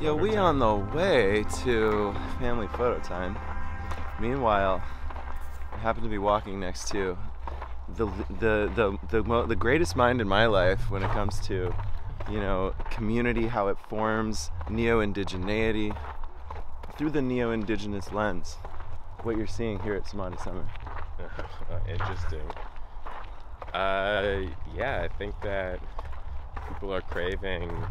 Yeah, we on the way to family photo time. Meanwhile, I happen to be walking next to the the the the, mo- the greatest mind in my life when it comes to, you know, community, how it forms, neo-indigeneity, through the neo-indigenous lens. What you're seeing here at Samadhi Summer. Uh, interesting. Uh, yeah, I think that people are craving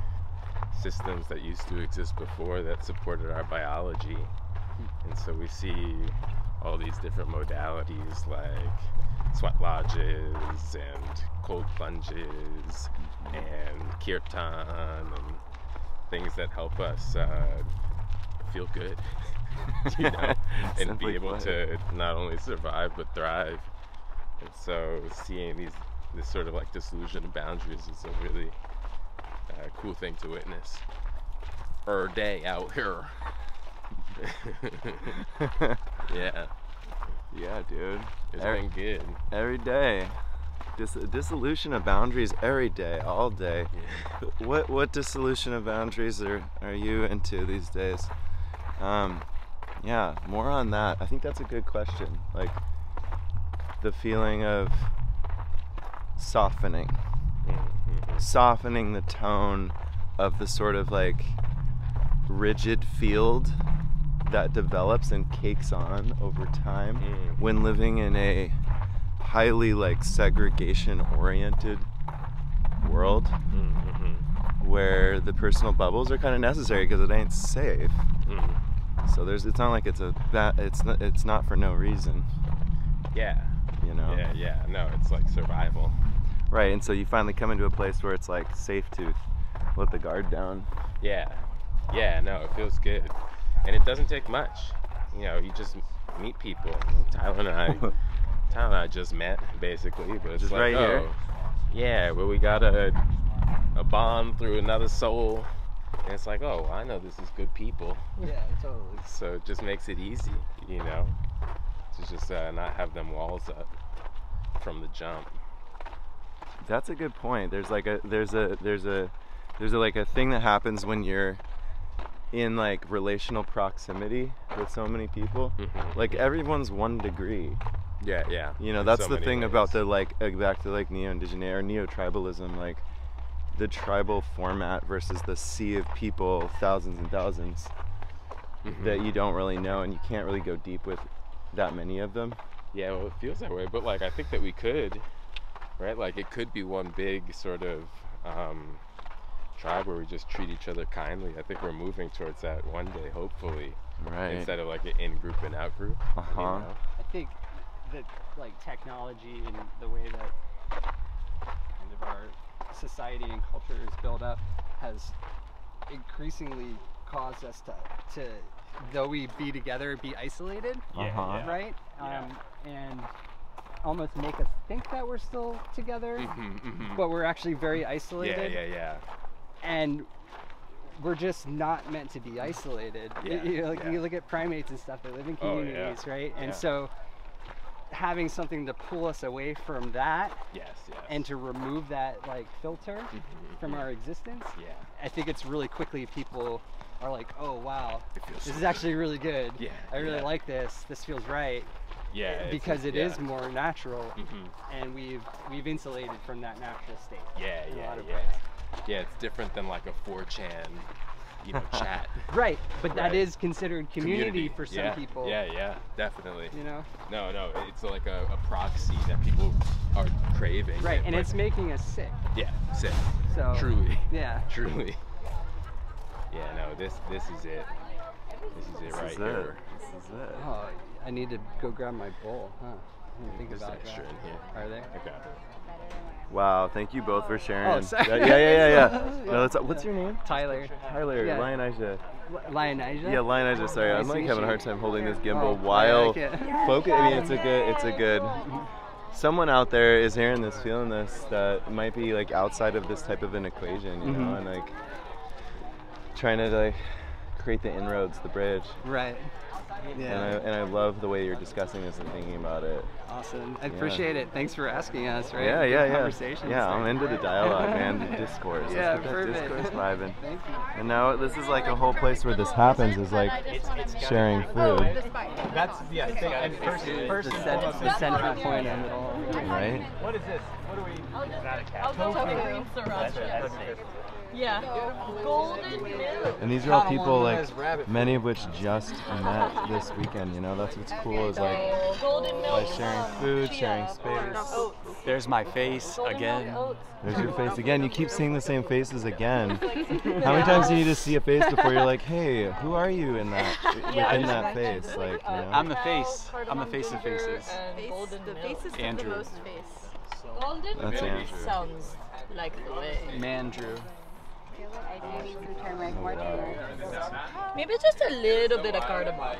systems that used to exist before that supported our biology. And so we see all these different modalities like sweat lodges and cold plunges and kirtan and things that help us uh, feel good, you know, and be able to not only survive but thrive. And so seeing these this sort of like dissolution of boundaries is a really uh, cool thing to witness. Er day out here. yeah, Yeah, dude. it's Every- been good. Every day. Dis- dissolution of boundaries every day, all day. What what dissolution of boundaries are, are you into these days? Um, yeah, more on that. I think that's a good question. Like the feeling of softening, Mhm. softening the tone of the sort of like rigid field that develops and cakes on over time Mm. when living in a highly like segregation oriented world Mhm. where the personal bubbles are kind of necessary because it ain't safe. Mhm. So there's it's not like it's a that it's not, it's not for no reason, Yeah, you know. yeah, yeah. No, it's like survival. Right, and so you finally come into a place where it's like safe to let the guard down. Yeah, yeah. No, it feels good, and it doesn't take much. You know, you just meet people. Tyler and I, Tyler and I just met basically, but it's Just like, right oh, here? yeah, well, we got a a bond through another soul, and it's like, oh, I know this is good people, Yeah, totally. so it just makes it easy, you know, to just uh, not have them walls up from the jump. That's a good point. There's like a there's a there's a there's a, like a thing that happens when you're in like relational proximity with so many people. Mhm. Like everyone's one degree. Yeah, yeah. You know, in that's so the thing about the like back to like neo-indigeneity or neo-tribalism, like the tribal format versus the sea of people, thousands and 1000s Mhm. that you don't really know and you can't really go deep with that many of them. Yeah, well, it feels that way, but like I think that we could, right? Like it could be one big sort of um, tribe where we just treat each other kindly. I think we're moving towards that one day, hopefully, Right. instead of like an in group and out group. Uh-huh. know? I think that like technology and the way that kind of our society and culture is built up has increasingly caused us to, to though we be together, be isolated, Yeah, Uh-huh. right? Yeah. Um, and almost make us think that we're still together, Mhm, mhm. but we're actually very isolated. yeah, yeah. yeah. and we're just not meant to be isolated. You- Yeah, you, like yeah. you look at primates and stuff; they live in Oh, yeah. communities, right? And Yeah. so, having something to pull us away from that Yes, yes. and to remove that like filter Mhm, from mhm. our existence, yeah, I think it's really quickly people are like, "Oh wow, this so is actually really good. Yeah, I really yeah. like this. This feels right." yeah because it yeah. is more natural, Mhm. and we've we've insulated from that natural state. Yeah, in a yeah, lot of yeah. ways. Yeah, it's different than like a 4chan, you know, chat. Right, but that Right. is considered community, for some yeah. people. Yeah, yeah, definitely. You know. No, no, it's like a, a proxy that people are craving. Right, and but- it's making us sick. yeah, sick. So Truly, Yeah. truly. Yeah, no, this this is it. This is it This right is here. it. This is it. Oh, I need to go grab my bowl, huh? I didn't think There's about extra that. in here. Are there? Okay. Wow, thank you both for sharing. Oh, sorry. Yeah, yeah, yeah, yeah. yeah. No, that's, what's your name? Tyler. Tyler, Yeah. Lionijah. Lionijah? Yeah, Lionijah. Sorry, Nice I'm like having a hard time holding this Oh, gimbal yeah, while I can't- focus. I mean, it's a good, it's a good. Someone out there is hearing this, feeling this, that might be like outside of this type of an equation, you know, Mhm. and like trying to like create the inroads, the bridge. Right. And Yeah. I, and I love the way you're discussing this and thinking about it. Awesome. I Yeah. appreciate it. Thanks for asking us. Right. Yeah, Good yeah, yeah. Conversations. Yeah, I'm into the dialogue, man, the discourse. Let's Yeah, get that discourse vibing. Thank you. And now this is like a whole place where this happens is like sharing food, That's yeah. Thing, and first, The, first and cent- foremost, the central point of it all. right? what is this? What are we? Is that a cat? Tofu sriracha. Yeah. Golden milk. And these are all people like many of which just met this weekend. You know, that's what's cool is like by sharing um, food, sharing space. There's my face again. There's your face again. You keep seeing the same faces again. How many times do you need to see a face before you're like, hey, who are you in that Yeah. within that face? Like, you know? I'm the face. I'm the face of faces. Golden the milk. faces Andrew. the most face. Golden That's Andrew. sounds like the way. Mandrew. Maybe it's just a little bit of cardamom.